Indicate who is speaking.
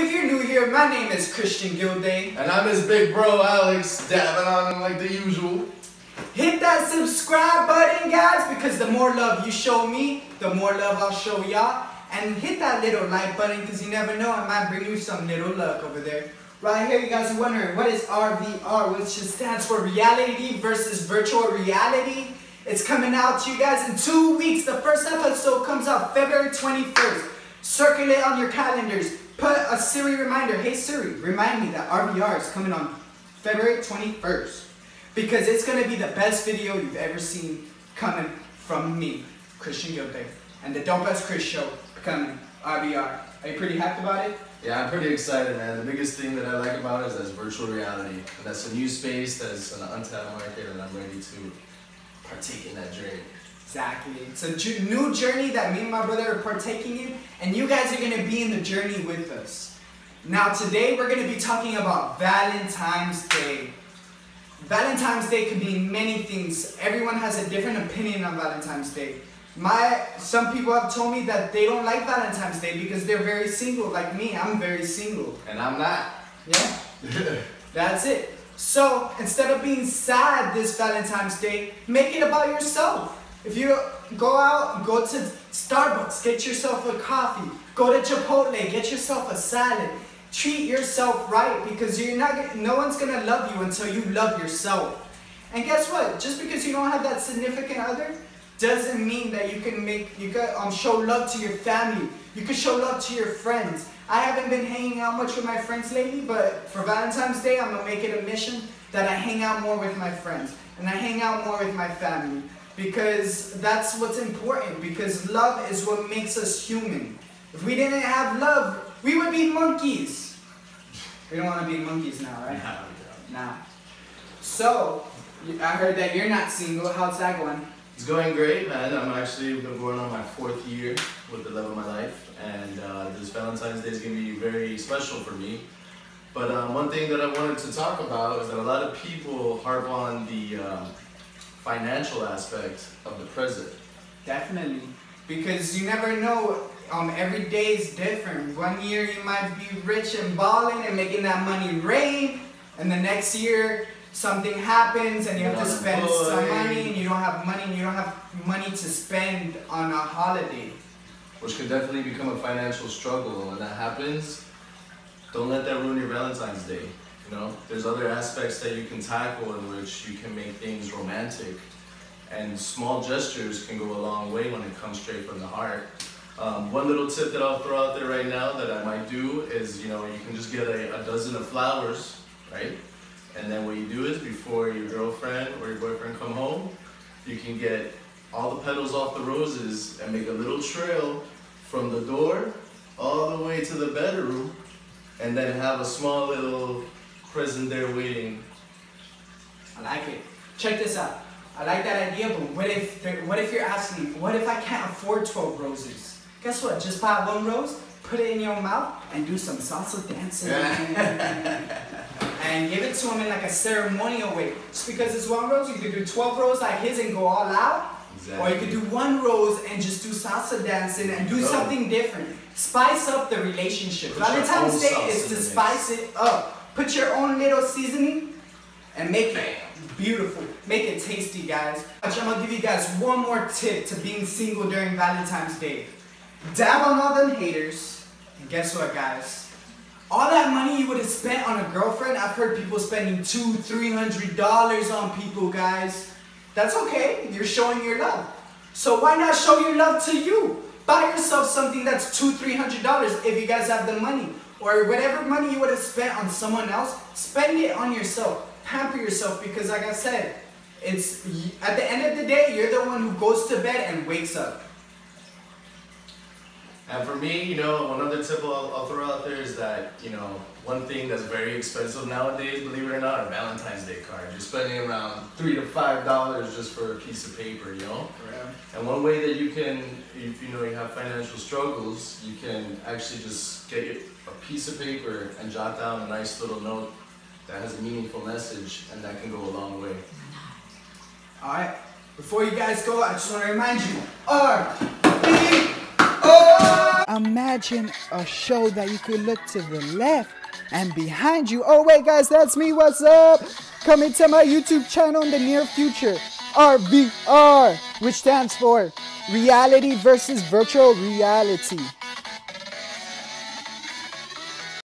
Speaker 1: If you're new here, my name is Christian Gilde.
Speaker 2: And I'm his big bro Alex, dabbing on him like the usual.
Speaker 1: Hit that subscribe button, guys, because the more love you show me, the more love I'll show y'all. And hit that little like button, because you never know, I might bring you some little luck over there. Right here, you guys are wondering, what is RVR, which stands for reality versus virtual reality. It's coming out to you guys in two weeks. The first episode comes out February 21st. Circulate on your calendars. Put a Siri reminder. Hey Siri, remind me that RVR is coming on February 21st. Because it's going to be the best video you've ever seen coming from me, Christian Gilde. And the Dope Ass Chris Show coming, RVR. Are you pretty happy about it?
Speaker 2: Yeah, I'm pretty excited, man. The biggest thing that I like about it is that's virtual reality. And that's a new space that's an untapped market, and I'm ready to partake in that journey.
Speaker 1: Exactly. It's a new journey that me and my brother are partaking in, and you guys are going to be in the journey with us. Now, today we're going to be talking about Valentine's Day. Valentine's Day could mean many things. Everyone has a different opinion on Valentine's Day. My some people have told me that they don't like Valentine's Day because they're very single, like me. I'm very single.
Speaker 2: And I'm not.
Speaker 1: Yeah. That's it. So instead of being sad this Valentine's Day, make it about yourself. If you go out, go to Starbucks, get yourself a coffee. Go to Chipotle, get yourself a salad. Treat yourself right because you're not. No one's gonna love you until you love yourself. And guess what? Just because you don't have that significant other, doesn't mean that you can make you can um, show love to your family. You can show love to your friends. I haven't been hanging out much with my friends lately, but for Valentine's Day, I'm gonna make it a mission that I hang out more with my friends and I hang out more with my family because that's what's important. Because love is what makes us human. If we didn't have love, we would be monkeys. We don't want to be monkeys now, right? Nah. So, I heard that you're not single. How's that going?
Speaker 2: It's going great, man. I'm actually going on my fourth year with the love of my life, and uh, this Valentine's Day is going to be very special for me. But um, one thing that I wanted to talk about is that a lot of people harp on the um, financial aspect of the present.
Speaker 1: Definitely. Because you never know, um, every day is different. One year you might be rich and balling and making that money rain, and the next year something happens and you have to spend some money and you don't have money and you don't have money to spend on a holiday.
Speaker 2: Which can definitely become a financial struggle. And when that happens, don't let that ruin your Valentine's Day. You know, there's other aspects that you can tackle in which you can make things romantic. And small gestures can go a long way when it comes straight from the heart. Um, one little tip that I'll throw out there right now that I might do is, you know, you can just get a, a dozen of flowers, right? And then what you do is before your girlfriend or your boyfriend come home, you can get all the petals off the roses and make a little trail from the door all the way to the bedroom and then have a small little present there waiting.
Speaker 1: I like it. Check this out. I like that idea, but what if what if you're asking, what if I can't afford 12 roses? Guess what? Just buy one rose, put it in your mouth, and do some salsa dancing. and give it to him in like a ceremonial way. Just because it's one rose, you could do 12 rows like his and go all out. Exactly. Or you could do one rose and just do salsa dancing and do something different. Spice up the relationship. Put Valentine's Day is to spice it up. Put your own little seasoning and make it beautiful. Make it tasty, guys. I'm gonna give you guys one more tip to being single during Valentine's Day. Dab on all them haters. And guess what, guys? all that money you would have spent on a girlfriend, I've heard people spending two, three hundred dollars on people, guys. That's okay. You're showing your love. So why not show your love to you? Buy yourself something that's two, three hundred dollars if you guys have the money. Or whatever money you would have spent on someone else, spend it on yourself. Pamper yourself because like I said, it's at the end of the day, you're the one who goes to bed and wakes up.
Speaker 2: And for me, you know, one other tip I'll, I'll, throw out there is that, you know, one thing that's very expensive nowadays, believe it or not, are Valentine's Day cards. You're spending around three to five dollars just for a piece of paper, you know? Oh, yeah. And one way that you can, if you know you have financial struggles, you can actually just get a piece of paper and jot down a nice little note that has a meaningful message, and that can go a long way.
Speaker 1: All right. Before you guys go, I just want to remind you, R, B. imagine a show that you could look to the left and behind you. Oh, wait, guys, that's me. What's up? Coming to my YouTube channel in the near future. RVR, which stands for Reality versus Virtual Reality.